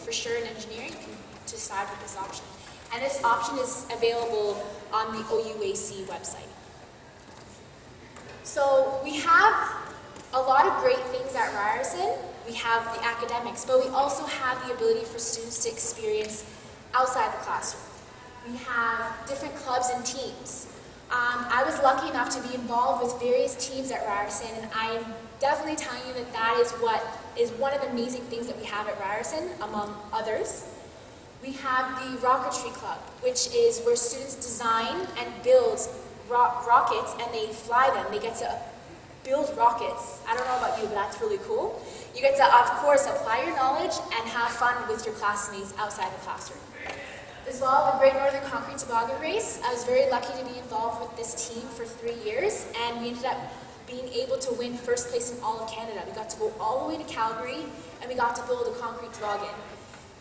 for sure in engineering, you can decide with this option. And this option is available on the OUAC website. So we have a lot of great things at Ryerson. We have the academics, but we also have the ability for students to experience outside the classroom. We have different clubs and teams. Um, I was lucky enough to be involved with various teams at Ryerson, and I am definitely telling you that that is what is one of the amazing things that we have at Ryerson, among others. We have the Rocketry Club, which is where students design and build ro rockets and they fly them. They get to build rockets. I don't know about you, but that's really cool. You get to, of course, apply your knowledge and have fun with your classmates outside the classroom. As well, the Great Northern Concrete Toboggan Race. I was very lucky to be involved with this team for three years, and we ended up being able to win first place in all of Canada. We got to go all the way to Calgary, and we got to build a concrete toboggan.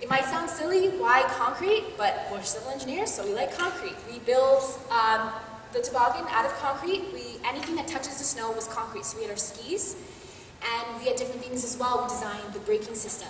It might sound silly, why concrete? But we're civil engineers, so we like concrete. We build um, the toboggan out of concrete. We Anything that touches the snow was concrete, so we had our skis, and we had different things as well. We designed the braking system.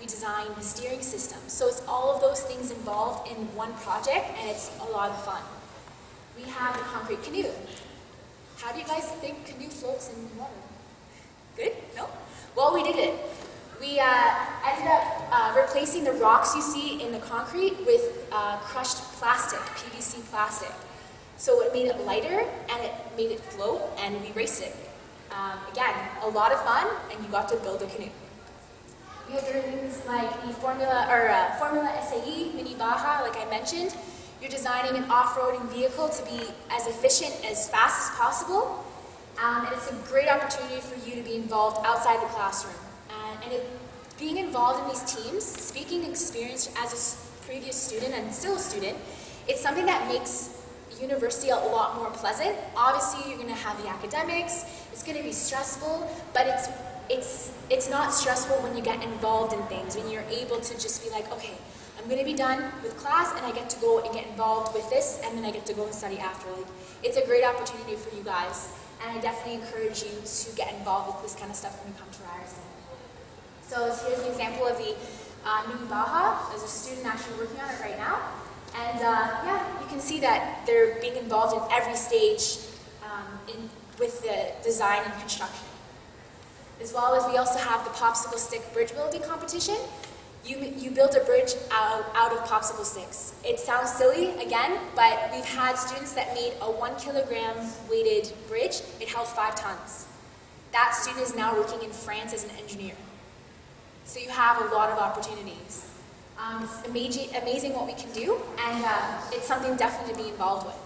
We designed the steering system. So it's all of those things involved in one project, and it's a lot of fun. We have the concrete canoe. How do you guys think canoe floats in water? Good? No? Well, we did it. We uh, ended up uh, replacing the rocks you see in the concrete with uh, crushed plastic, PVC plastic. So it made it lighter and it made it float and we raced it. Um, again, a lot of fun and you got to build a canoe. We have things like the Formula or uh, Formula SAE Mini Baja, like I mentioned. You're designing an off-roading vehicle to be as efficient, as fast as possible. Um, and it's a great opportunity for you to be involved outside the classroom. Uh, and it, being involved in these teams, speaking experience as a previous student and still a student, it's something that makes university a lot more pleasant. Obviously, you're going to have the academics. It's going to be stressful, but it's it's it's not stressful when you get involved in things. When you're able to just be like, okay, I'm going to be done with class, and I get to go and get involved with this, and then I get to go and study after. Like, it's a great opportunity for you guys, and I definitely encourage you to get involved with this kind of stuff when you come to Ryerson. So here's an example of the uh, Mini Baja. There's a student actually working on it right now. And uh, yeah, you can see that they're being involved in every stage um, in, with the design and construction. As well as we also have the popsicle stick bridge building competition. You, you build a bridge out, out of popsicle sticks. It sounds silly, again, but we've had students that made a one kilogram weighted bridge. It held five tons. That student is now working in France as an engineer. So you have a lot of opportunities. Um, it's amazing, amazing what we can do, and uh, it's something definitely to be involved with.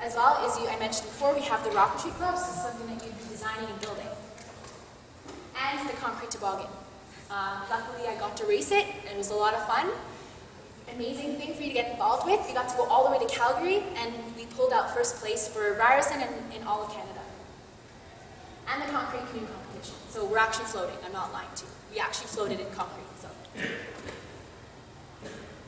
As well as you, I mentioned before, we have the rocketry clubs, so something that you'd be designing and building. And the concrete toboggan. Uh, luckily, I got to race it, and it was a lot of fun. Amazing thing for you to get involved with. We got to go all the way to Calgary, and we pulled out first place for Ryerson and in all of Canada. And the concrete canoe competition. So we're actually floating, I'm not lying to you. We actually floated in concrete. So.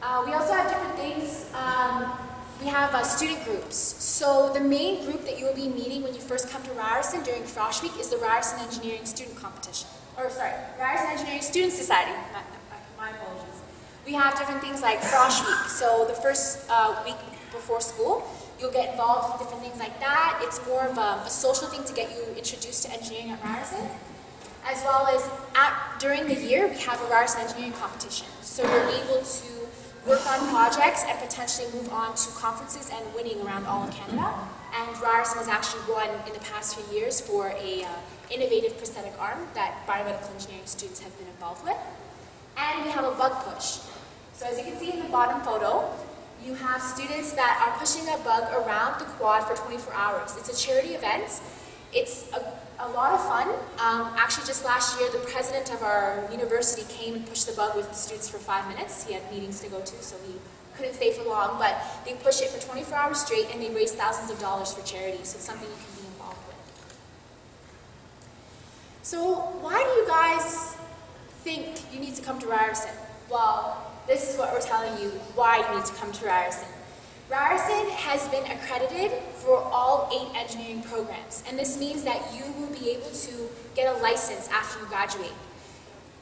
Uh, we also have different things. Um, we have uh, student groups. So the main group that you will be meeting when you first come to Ryerson during Frosh Week is the Ryerson Engineering Student Competition. Or sorry, Ryerson Engineering Student Society. My, my apologies. We have different things like Frosh Week. So the first uh, week before school, you'll get involved with different things like that. It's more of a, a social thing to get you introduced to engineering at Ryerson as well as at, during the year, we have a Ryerson Engineering Competition. So you're able to work on projects and potentially move on to conferences and winning around all of Canada. And Ryerson has actually won in the past few years for a uh, innovative prosthetic arm that biomedical engineering students have been involved with. And we have a bug push. So as you can see in the bottom photo, you have students that are pushing a bug around the quad for 24 hours. It's a charity event. It's a a lot of fun. Um, actually, just last year, the president of our university came and pushed the bug with the students for five minutes. He had meetings to go to, so he couldn't stay for long, but they pushed it for 24 hours straight, and they raised thousands of dollars for charity, so it's something you can be involved with. So why do you guys think you need to come to Ryerson? Well, this is what we're telling you why you need to come to Ryerson. Ryerson has been accredited for all eight engineering programs, and this means that you will be able to get a license after you graduate.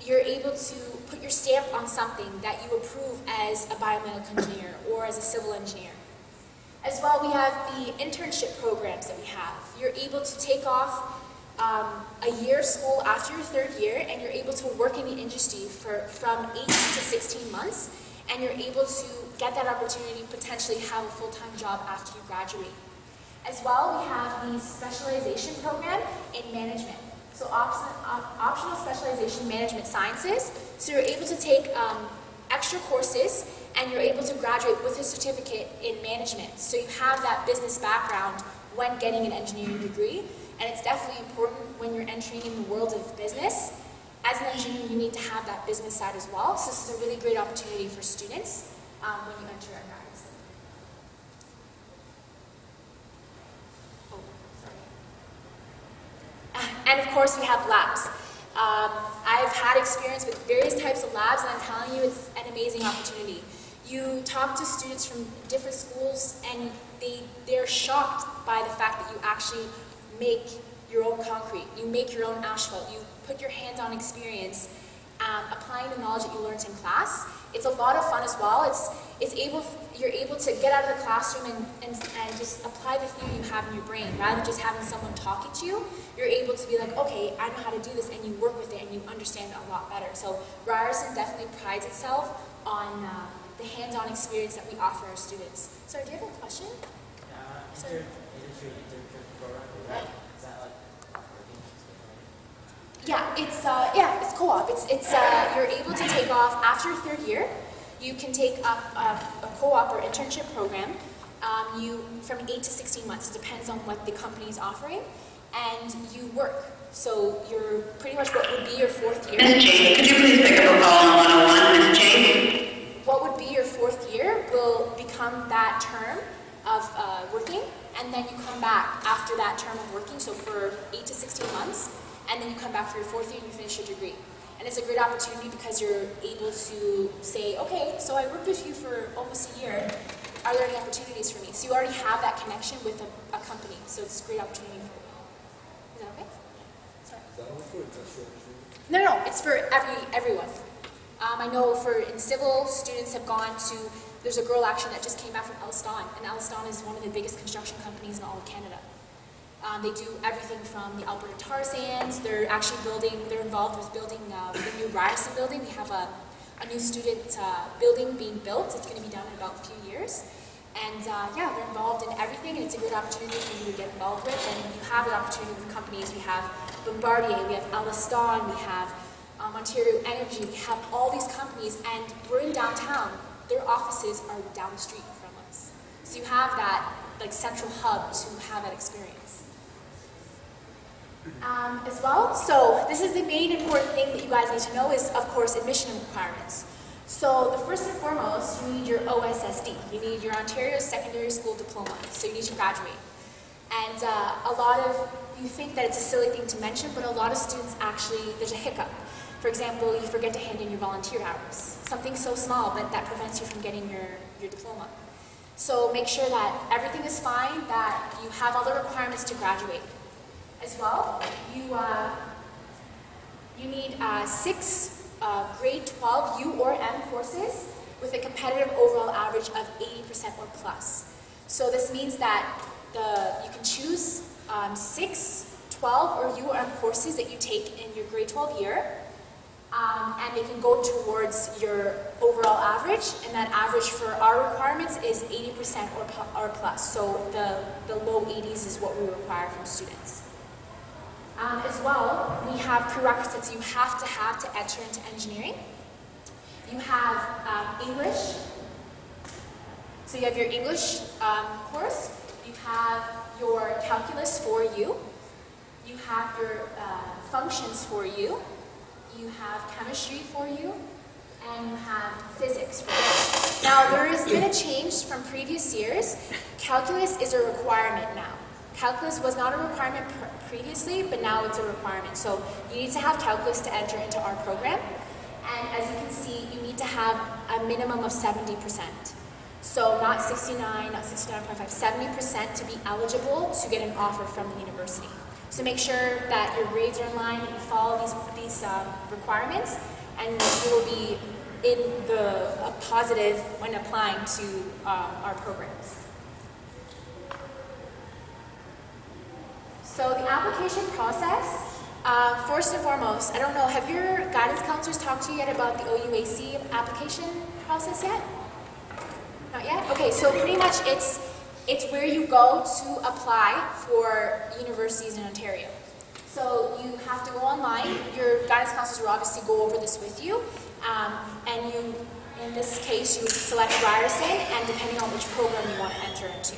you're able to put your stamp on something that you approve as a biomedical engineer or as a civil engineer. As well, we have the internship programs that we have. You're able to take off um, a year school after your third year and you're able to work in the industry for from 8 to 16 months and you're able to get that opportunity potentially have a full-time job after you graduate. As well, we have the specialization program in management. So op optional specialization management sciences. So you're able to take um, extra courses and you're able to graduate with a certificate in management. So you have that business background when getting an engineering degree. And it's definitely important when you're entering in the world of business. As an engineer, you need to have that business side as well. So this is a really great opportunity for students um, when you enter Ryerson. Oh. And of course, we have labs. Um, I've had experience with various types of labs, and I'm telling you, it's an amazing opportunity. You talk to students from different schools, and they, they're shocked by the fact that you actually make your own concrete, you make your own asphalt, you put your hands-on experience um, applying the knowledge that you learned in class. It's a lot of fun as well. It's, it's able, you're able to get out of the classroom and, and, and just apply the theory you have in your brain. Rather than just having someone talk at you, you're able to be like, okay, I know how to do this, and you work with it and you understand it a lot better. So Ryerson definitely prides itself on uh, the hands-on experience that we offer our students. So do you have a question? Uh, Yeah, it's uh, yeah, it's co-op. It's it's uh, you're able to take off after your third year. You can take up a, a co-op or internship program. Um, you from eight to sixteen months. It depends on what the company is offering, and you work. So you're pretty much what would be your fourth year. Ms. Jane, could you please pick up a call on 101, Ms. Jane? What would be your fourth year will become that term of uh, working, and then you come back after that term of working. So for eight to sixteen months and then you come back for your fourth year and you finish your degree. And it's a great opportunity because you're able to say, okay, so I worked with you for almost a year. Are there any opportunities for me? So you already have that connection with a, a company. So it's a great opportunity for you. Is that okay? Sorry. Is that only for industrial? No, no, no. It's for every everyone. Um, I know for in civil, students have gone to. There's a girl actually that just came back from EllisDon, and EllisDon is one of the biggest construction companies in all of Canada. Um, they do everything from the Alberta tar sands. They're actually building, they're involved with building uh, the new Ryerson building. We have a, a new student uh, building being built. It's going to be done in about a few years. And uh, yeah, they're involved in everything, and it's a good opportunity for you to get involved with. And you have an opportunity with companies. We have Bombardier, we have EllisDon, we have um, Ontario Energy, we have all these companies, and we're in downtown. Their offices are down the street from us. So you have that like central hub to have that experience um, as well. So this is the main important thing that you guys need to know is, of course, admission requirements. So the first and foremost, you need your OSSD. You need your Ontario Secondary School Diploma. So you need to graduate. And uh, a lot of, you think that it's a silly thing to mention, but a lot of students actually, there's a hiccup. For example, you forget to hand in your volunteer hours. Something so small, but that prevents you from getting your, your diploma. So make sure that everything is fine, that you have all the requirements to graduate as well. You, uh, you need uh, six uh, grade 12 U or M courses with a competitive overall average of 80% or plus. So this means that the, you can choose um, six, 12 or U or M courses that you take in your grade 12 year, um, and they can go towards your overall average, and that average for our requirements is 80% or, or plus. So the, the low 80s is what we require from students. Um, as well, we have prerequisites you have to have to enter into engineering. You have um, English. So you have your English um, course. You have your calculus for you. You have your uh, functions for you. You have chemistry for you. And you have physics for you. Now, there has been a change from previous years. Calculus is a requirement now. Calculus was not a requirement pr previously, but now it's a requirement. So you need to have calculus to enter into our program. And as you can see, you need to have a minimum of 70%. So not 69, not 69.5, 70% to be eligible to get an offer from the university. So make sure that your grades are in line, that you follow these, these um, requirements, and you will be in the positive when applying to um, our programs. So the application process, uh, first and foremost, I don't know, have your guidance counselors talked to you yet about the OUAC application process yet? Not yet? Okay, so pretty much it's, it's where you go to apply for universities in Ontario. So you have to go online. Your guidance counselors will obviously go over this with you. Um, and you, in this case, you select Ryerson, and depending on which program you want to enter into.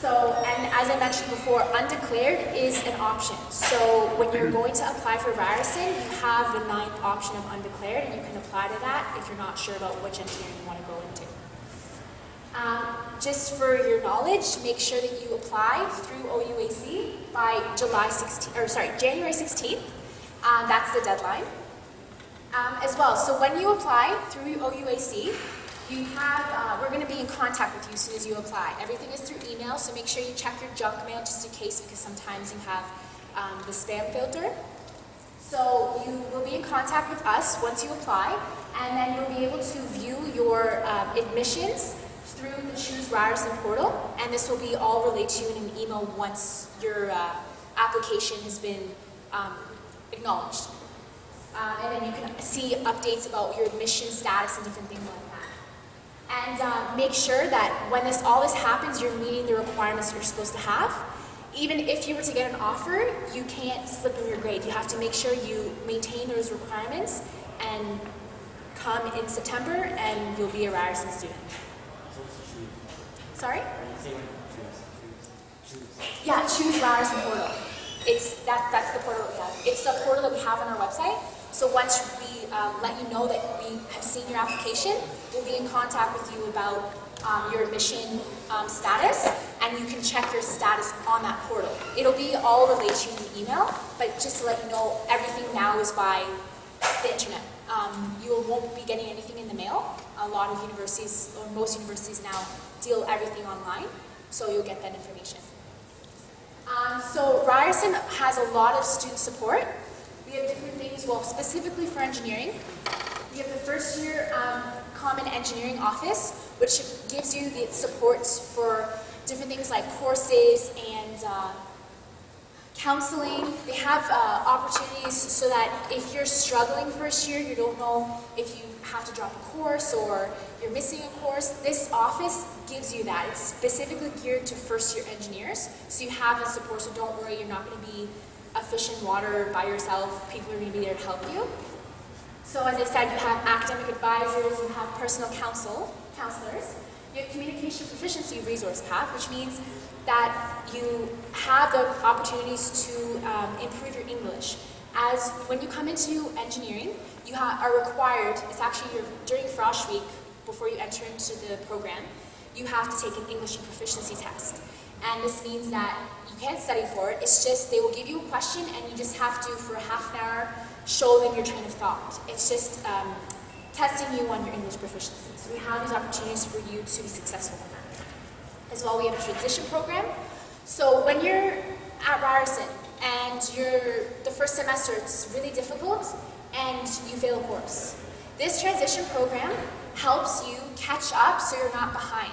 So, and as I mentioned before, undeclared is an option. So when you're going to apply for Ryerson, you have the ninth option of undeclared, and you can apply to that if you're not sure about which engineering you want to go into. Um, just for your knowledge, make sure that you apply through OUAC by July 16th, or sorry, January 16th. Uh, that's the deadline. Um, as well, so when you apply through OUAC, you have, uh, we're going to be in contact with you as soon as you apply. Everything is through email, so make sure you check your junk mail just in case because sometimes you have um, the spam filter. So you will be in contact with us once you apply, and then you'll be able to view your um, admissions through the Choose Ryerson portal, and this will be all relayed to you in an email once your uh, application has been um, acknowledged. Uh, and then you can see updates about your admission status and different things like that. And uh, make sure that when this all this happens, you're meeting the requirements you're supposed to have. Even if you were to get an offer, you can't slip in your grade. You have to make sure you maintain those requirements and come in September and you'll be a Ryerson student. Sorry? Yeah, choose Ryerson portal. It's that that's the portal that we have. It's the portal that we have on our website. So once we um, let you know that we have seen your application, we'll be in contact with you about um, your admission um, status, and you can check your status on that portal. It'll be all relayed to you in the email, but just to let you know, everything now is by the internet. Um, you won't be getting anything in the mail. A lot of universities, or most universities now, deal everything online, so you'll get that information. Um, so Ryerson has a lot of student support. We have different things, well, specifically for engineering. We have the first year um, Common Engineering Office, which gives you the supports for different things like courses and uh, counseling. They have uh, opportunities so that if you're struggling first year, you don't know if you have to drop a course or you're missing a course, this office gives you that. It's specifically geared to first year engineers, so you have the support, so don't worry, you're not going to be a fish in water by yourself. People are going to be there to help you. So as I said, you have academic advisors, you have personal counsel, counselors, you have communication proficiency resource path, which means that you have the opportunities to um, improve your English. As when you come into engineering, you are required, it's actually your, during Frosh Week, before you enter into the program, you have to take an English proficiency test. And this means that you can't study for it, it's just they will give you a question and you just have to, for half an hour, show them your train of thought. It's just um, testing you on your English proficiency. So we have these opportunities for you to be successful in that. As well, we have a transition program. So when you're at Ryerson and you're the first semester, it's really difficult and you fail a course. This transition program helps you catch up so you're not behind.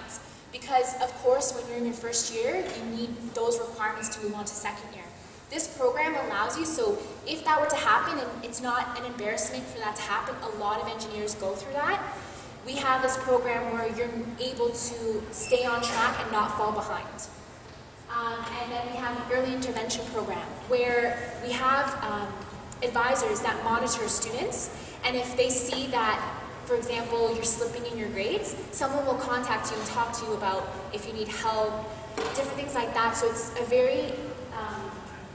Because, of course, when you're in your first year, you need those requirements to move on to second year. This program allows you, so if that were to happen, and it's not an embarrassment for that to happen, a lot of engineers go through that. We have this program where you're able to stay on track and not fall behind. Um, and then we have the early intervention program, where we have um, advisors that monitor students, and if they see that for example, you're slipping in your grades, someone will contact you and talk to you about if you need help, different things like that. So it's a very, um,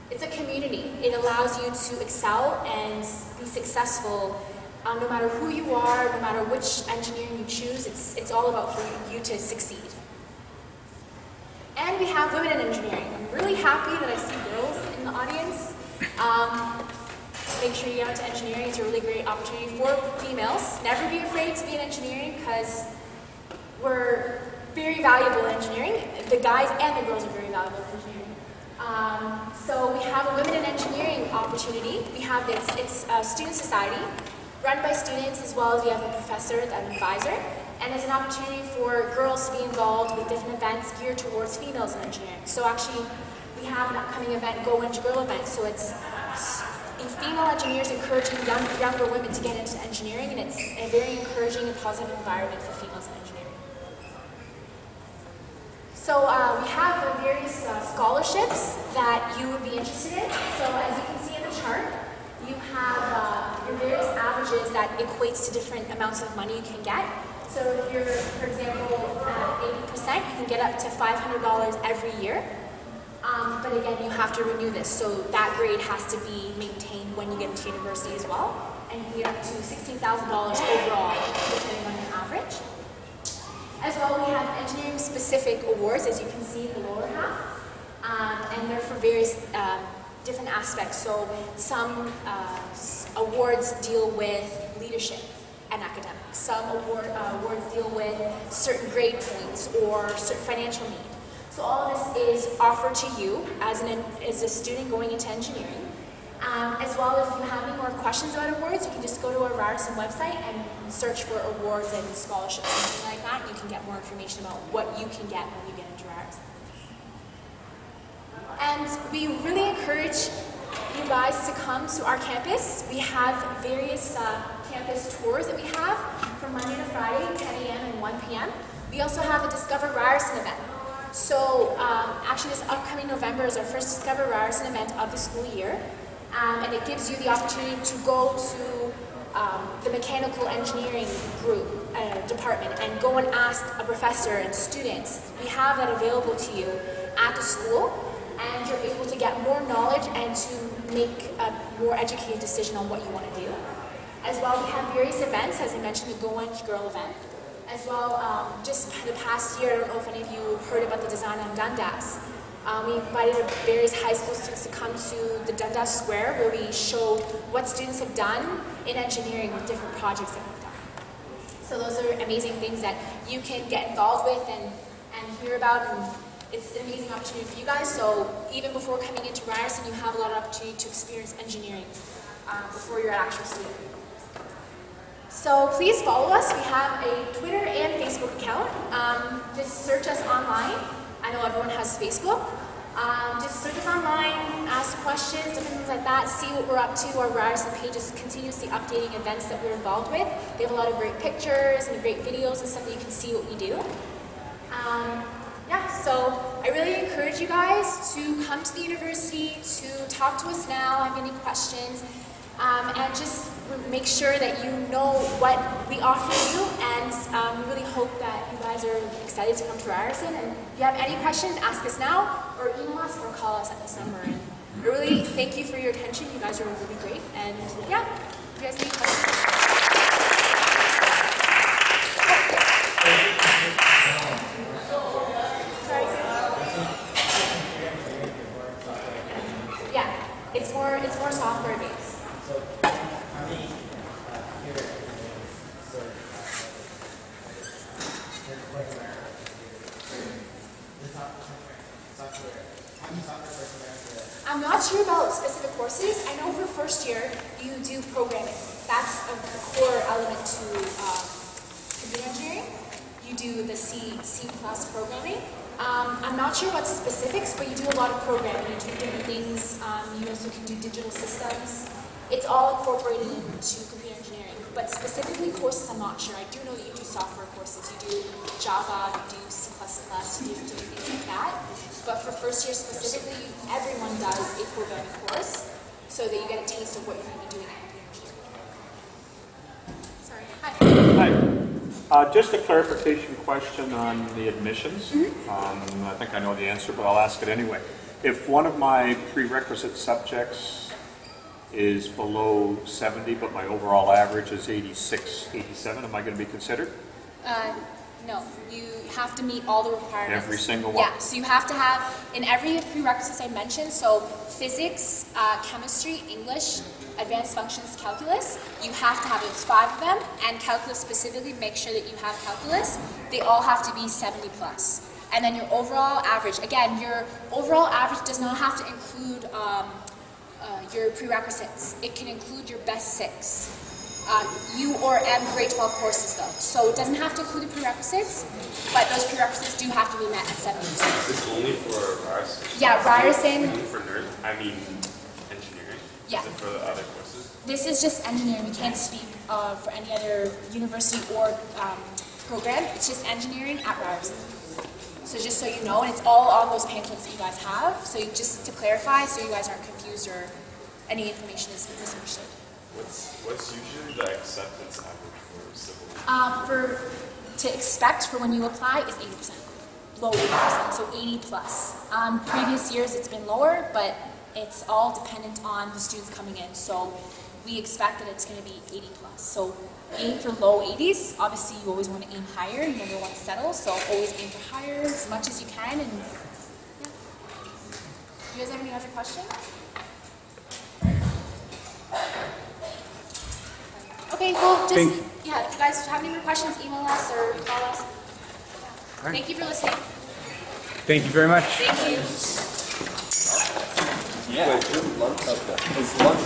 it's a community. It allows you to excel and be successful um, no matter who you are, no matter which engineering you choose, it's, it's all about for you to succeed. And we have women in engineering. I'm really happy that I see girls in the audience. Um, make sure you get into engineering. It's a really great opportunity for females. Never be afraid to be in engineering because we're very valuable in engineering. The guys and the girls are very valuable in engineering. Um, so we have a women in engineering opportunity. We have this, it's a student society run by students as well as we have a professor, an advisor, and it's an opportunity for girls to be involved with different events geared towards females in engineering. So actually, we have an upcoming event, Go Eng Girl event, so it's female engineers encouraging young, younger women to get into engineering, and it's a very encouraging and positive environment for females in engineering. So uh, we have various uh, scholarships that you would be interested in. So as you can see in the chart, you have uh, your various averages that equates to different amounts of money you can get. So if you're, for example, at 80%, you can get up to $500 every year. Um, but again, you have to renew this, so that grade has to be maintained when you get into university as well. And you get up to $16,000 overall, depending on your average. As well, we have engineering-specific awards, as you can see in the lower half, um, and they're for various um, different aspects. So some uh, awards deal with leadership and academics. Some award, uh, awards deal with certain grade points or certain financial need. So all of this is offered to you as, an, as a student going into engineering. Um, as well, if you have any more questions about awards, you can just go to our Ryerson website and search for awards and scholarships, and something like that. You can get more information about what you can get when you get into Ryerson. And we really encourage you guys to come to our campus. We have various uh, campus tours that we have from Monday to Friday, 10 a.m. and 1 p.m. We also have a Discover Ryerson event. So um, actually this upcoming November is our first Discover Ryerson event of the school year. Um, and it gives you the opportunity to go to um, the mechanical engineering group, uh, department, and go and ask a professor and students. We have that available to you at the school, and you're able to get more knowledge and to make a more educated decision on what you want to do. As well, we have various events, as I mentioned, the Go Eng Girl event. As well, um, just the past year, I don't know if any of you heard about the design on Dundas. Um, we invited various high school students to come to the Dundas Square where we showed what students have done in engineering with different projects that we've done. So those are amazing things that you can get involved with and, and hear about and it's an amazing opportunity for you guys. So even before coming into Ryerson, you have a lot of opportunity to experience engineering um, before you're an actual student. So please follow us. We have a Twitter and Facebook account. Um, just search us online. I know everyone has Facebook. Um, just search us online, ask questions, different things like that. See what we're up to. Our Ryerson page is continuously updating events that we're involved with. They have a lot of great pictures and great videos and stuff that you can see what we do. Um, yeah, so I really encourage you guys to come to the university, to talk to us now, have any questions, um, and just make sure that you know what we offer you. And um, we really hope that you guys are excited to come to Ryerson. And if you have any questions, ask us now, or email us, or call us at this number. And I really thank you for your attention. You guys are really great. And yeah, you guys any questions. Sorry. Yeah, it's more it's more software based. I'm not sure about specific courses. I know for first year you do programming. That's a, core element to um, computer engineering. You do the C C programming. Um, I'm not sure what specifics, but you do a lot of programming. You do different things. Um, you also can do digital systems. It's all incorporated into computer engineering. But specifically courses, I'm not sure. I do know that you do software courses. You do Java, you do C++, you do different things like that. But for first year specifically, everyone does a programming course so that you get a taste of what you're going to be doing in computer engineering. Sorry. Hi. Hi. Uh, Just a clarification question on the admissions. Um, I think I know the answer, but I'll ask it anyway. If one of my prerequisite subjects is below 70, but my overall average is 86, 87, am I going to be considered? Uh, no, you have to meet all the requirements. Every single one? Yeah, so you have to have, in every prerequisites I mentioned, so physics, uh, chemistry, English, advanced functions, calculus, you have to have those five of them, and calculus specifically, make sure that you have calculus. They all have to be 70 plus. And then your overall average, again, your overall average does not have to include um, uh, your prerequisites. It can include your best six. um, U or M grade 12 courses though. So it doesn't have to include the prerequisites, but those prerequisites do have to be met at 70%. Is only for ours? Yeah, Ryerson, Only for nerd? I mean, engineering? Yeah. Is it for the other courses? this is just engineering. We can't speak uh, for any other university or um, program. It's just engineering at Ryerson. So just so you know, and it's all on those pamphlets that you guys have. So just to clarify, so you guys aren't confused or any information is misunderstood. What's, what's usually the acceptance average for civil? Um, for to expect for when you apply is 80%, low 80%, so 80 plus. Um, previous years it's been lower, but it's all dependent on the students coming in. So we expect that it's going to be 80 plus. So aim for low 80s. Obviously, you always want to aim higher. You never want to settle. So always aim for higher as much as you can. And yeah. Do You guys have any other questions? Okay, well, just, Thank- yeah, if you guys have any more questions, email us or call us. Thank you for listening. Thank you very much. Thank you. Yeah. Wait, lunch? Okay. Is lunch